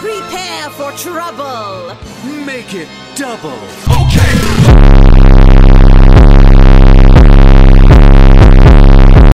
Prepare for trouble! Make it double. Okay.